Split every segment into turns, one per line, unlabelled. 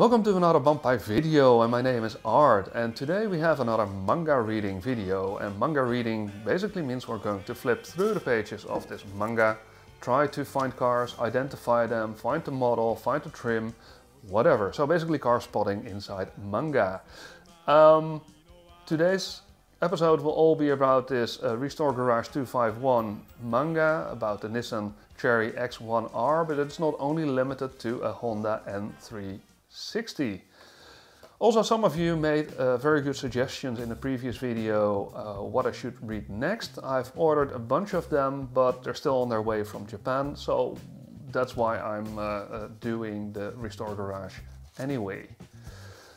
Welcome to another Banpei video and my name is Art and today we have another manga reading video and manga reading basically means we're going to flip through the pages of this manga, try to find cars, identify them, find the model, find the trim, whatever. So basically car spotting inside manga. Um, today's episode will all be about this uh, Restore Garage 251 manga about the Nissan Cherry X1R but it's not only limited to a Honda N3 60. Also, some of you made uh, very good suggestions in the previous video uh, what I should read next. I've ordered a bunch of them, but they're still on their way from Japan, so that's why I'm uh, uh doing the Restore Garage anyway.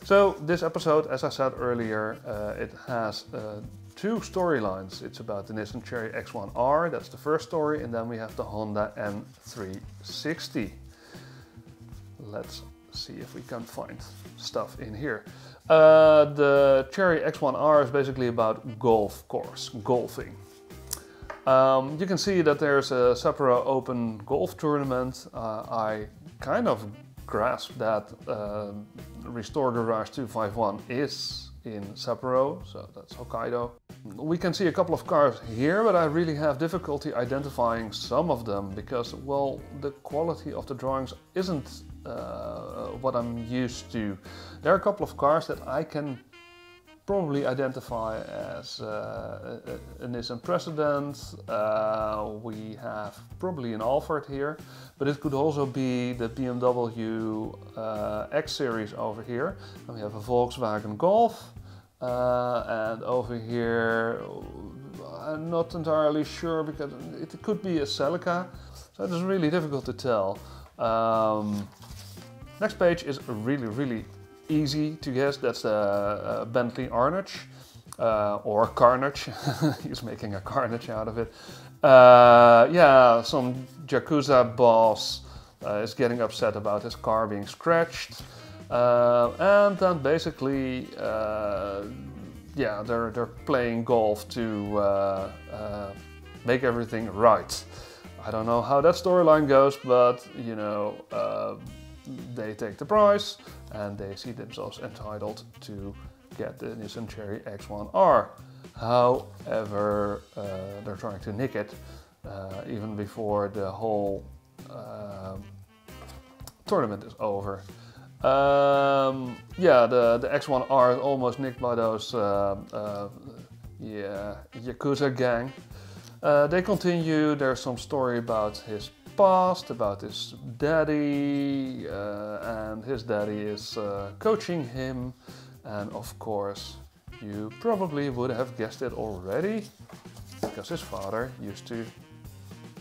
So this episode, as I said earlier, uh, it has uh, two storylines. It's about the Nissan Cherry X1R, that's the first story, and then we have the Honda N360. Let's see if we can find stuff in here. Uh, the Cherry X1R is basically about golf course, golfing. Um, you can see that there's a Sapporo Open Golf Tournament. Uh, I kind of grasp that uh, Restore Garage 251 is in Sapporo, so that's Hokkaido. We can see a couple of cars here, but I really have difficulty identifying some of them because, well, the quality of the drawings isn't uh, what I'm used to. There are a couple of cars that I can probably identify as uh, a, a, Nissan President. Uh, we have probably an Alphard here, but it could also be the BMW uh, X Series over here. And we have a Volkswagen Golf. Uh, and over here, I'm not entirely sure because it could be a Celica. So it's really difficult to tell. Um, Next page is really, really easy to guess. That's the uh, Bentley Arnage. Uh, or Carnage. He's making a carnage out of it. Uh, yeah, some Yakuza boss uh, is getting upset about his car being scratched. Uh, and then basically, uh, yeah, they're, they're playing golf to make everything right. I don't know how that storyline goes, but you know, they take the prize and they see themselves entitled to get the Nissan Cherry X1R. However, uh, they're trying to nick it uh, even before the whole uh, tournament is over. Um, yeah, the, the X1R is almost nicked by those uh, uh, yeah, Yakuza gang. Uh, they continue, there's some story about his past, about his daddy, uh, and his daddy is uh, coaching him. And of course, you probably would have guessed it already, because his father used to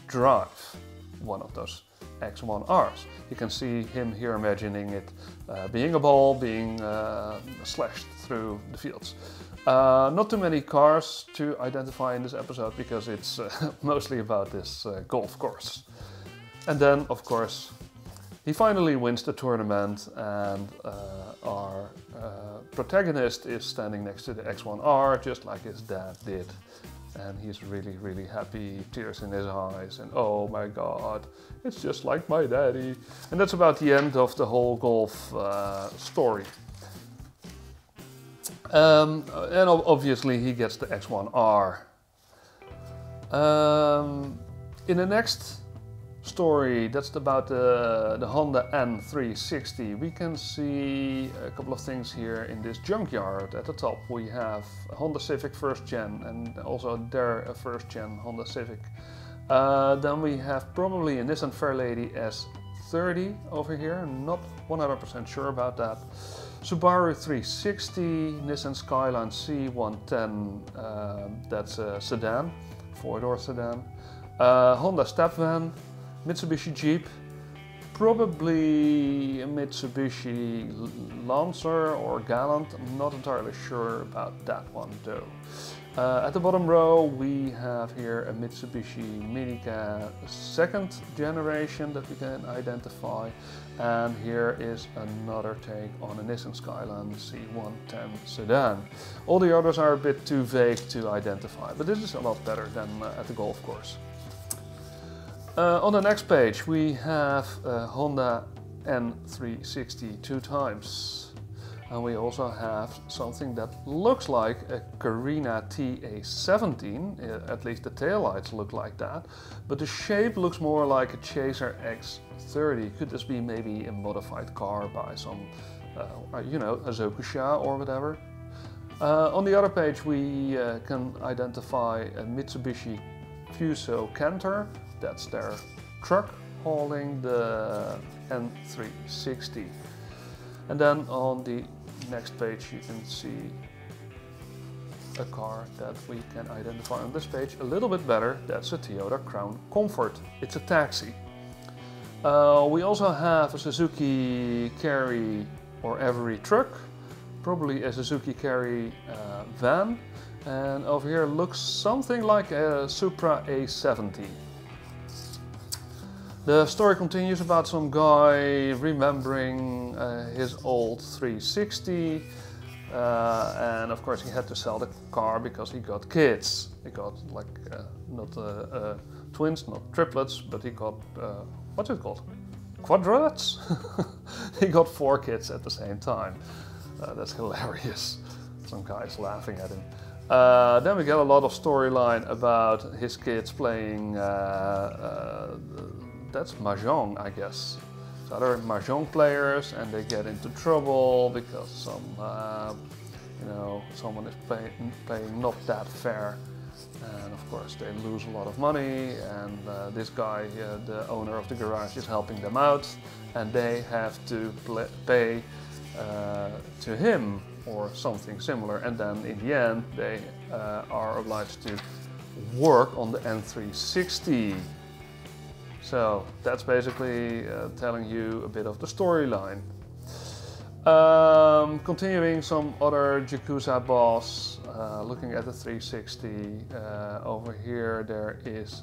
drive one of those X1Rs. You can see him here imagining it uh, being a ball being uh, slashed through the fields. Uh, not too many cars to identify in this episode because it's uh, mostly about this uh, golf course. And then, of course, he finally wins the tournament and uh, our uh, protagonist is standing next to the X1R just like his dad did. And he's really, really happy, tears in his eyes, and oh my god, it's just like my daddy. And that's about the end of the whole golf uh, story. Um, and obviously he gets the X1R. Um, in the next story that's about the, the Honda N360 we can see a couple of things here in this junkyard. At the top we have Honda Civic first gen and also there a first gen Honda Civic. Uh, then we have probably a Nissan Fairlady S30 over here. Not 100% sure about that. Subaru 360 Nissan Skyline C110 uh, that's a sedan four-door sedan. Uh, Honda step van Mitsubishi Jeep, probably a Mitsubishi Lancer or Galant, I'm not entirely sure about that one though. Uh, at the bottom row we have here a Mitsubishi Minica second generation that we can identify and here is another take on a Nissan Skyline C110 sedan. All the others are a bit too vague to identify but this is a lot better than uh, at the golf course. Uh, on the next page we have a Honda N360 two times. And we also have something that looks like a Carina TA17, uh, at least the taillights look like that, but the shape looks more like a Chaser X30. Could this be maybe a modified car by some, uh, you know, a Zokusha or whatever? Uh, on the other page we uh, can identify a Mitsubishi Fuso Canter, that's their truck hauling the N360. And then on the next page you can see a car that we can identify on this page a little bit better. That's a Toyota Crown Comfort. It's a taxi. Uh, we also have a Suzuki Carry or Every truck, probably a Suzuki Carry uh, van. And over here looks something like a Supra A70. The story continues about some guy remembering uh, his old 360 uh, and of course he had to sell the car because he got kids. He got like uh, not uh, uh, twins, not triplets, but he got uh, what's it called? Quadrats? he got four kids at the same time. that's hilarious. Some guys laughing at him. then we get a lot of storyline about his kids playing that's mahjong, I guess. So other mahjong players, and they get into trouble because some, uh, you know, someone is play, playing not that fair, and of course they lose a lot of money. And uh, this guy, uh, the owner of the garage, is helping them out, and they have to pay uh, to him or something similar. And then in the end, they uh, are obliged to work on the N360 so that's basically uh, telling you a bit of the storyline. Um, continuing some other Yakuza boss, uh, looking at the 360. Uh, over here there is,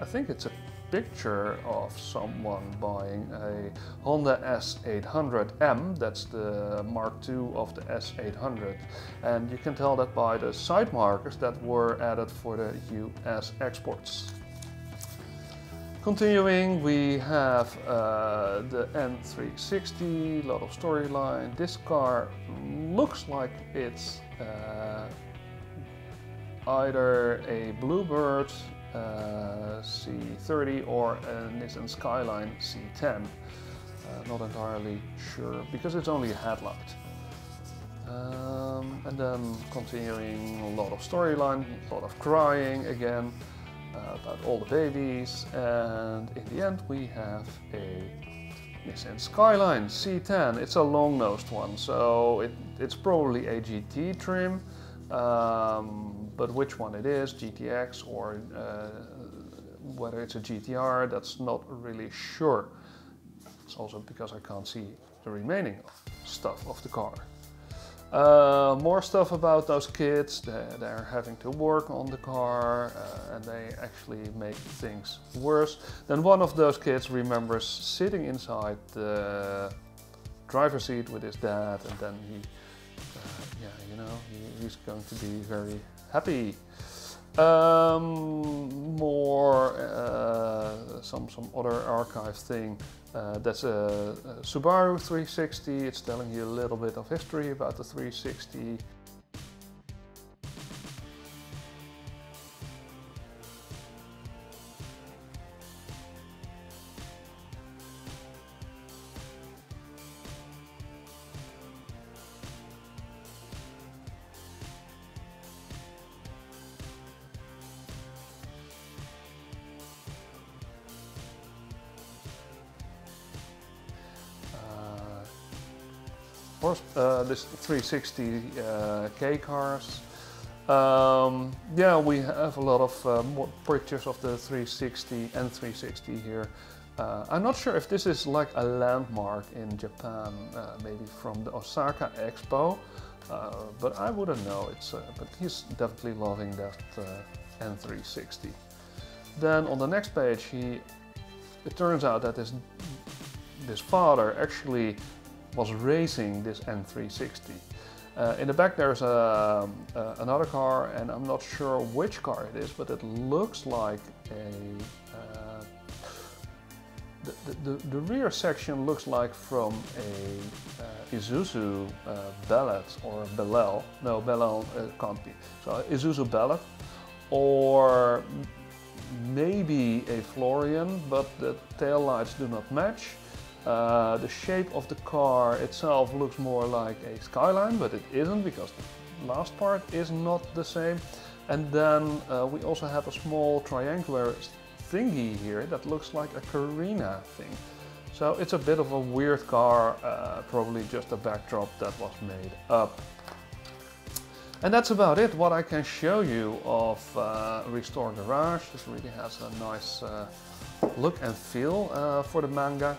I think it's a picture of someone buying a Honda S800M, that's the Mark II of the S800. And you can tell that by the side markers that were added for the US exports. Continuing, we have uh, the N360, a lot of storyline. This car looks like it's uh, either a Bluebird uh, C30 or a Nissan Skyline C10. Uh, not entirely sure because it's only headlight. Um, and then continuing a lot of storyline, a lot of crying again. Uh, about all the babies and in the end we have a Nissan Skyline C10. It's a long-nosed one so it, it's probably a GT trim um, but which one it is, GTX or uh, whether it's a GTR, that's not really sure. It's also because I can't see the remaining stuff of the car. Uh, more stuff about those kids, they're, they're, having to work on the car uh, and they actually make things worse. Then one of those kids remembers sitting inside the driver's seat with his dad and then he, uh, yeah, you know, he, he's going to be very happy. Um, more uh, some some other archive thing. Uh, that's a, a, Subaru 360. It's telling you a little bit of history about the 360. Uh, this 360 uh, K cars. Um, yeah, we have a lot of uh, more pictures of the 360 and 360 here. Uh, I'm not sure if this is like a landmark in Japan, uh, maybe from the Osaka Expo, uh, but I wouldn't know. It's but he's definitely loving that N360. Then on the next page, he it turns out that this this father actually was racing this N360. Uh, in the back there's a, uh, another car and I'm not sure which car it is, but it looks like a... Uh, the, the, the, rear section looks like from a uh, Isuzu uh, Bellet or Bellel. No, Bellel uh, can't be. So Isuzu Bellet or maybe a Florian, but the tail lights do not match. Uh, the shape of the car itself looks more like a Skyline, but it isn't because the last part is not the same. And then uh, we also have a small triangular thingy here that looks like a Carina thing. So it's a bit of a weird car, uh, probably just a backdrop that was made up. And that's about it, what I can show you of uh, Restore Garage. This really has a nice uh, look and feel for the manga.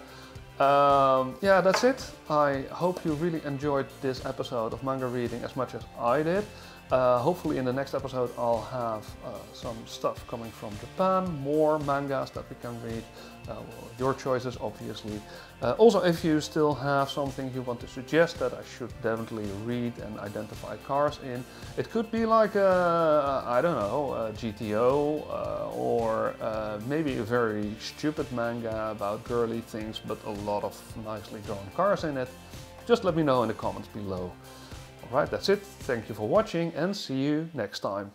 Um, yeah, that's it. I hope you really enjoyed this episode of manga reading as much as I did. Uh, hopefully in the next episode I'll have uh, some stuff coming from Japan, more mangas that we can read, uh, your choices obviously. Uh, also if you still have something you want to suggest that I should definitely read and identify cars in, it could be like a, I don't know, GTO uh, or uh, maybe a very stupid manga about girly things but a lot of nicely drawn cars in it. Just let me know in the comments below. Alright, that's it. Thank you for watching and see you next time.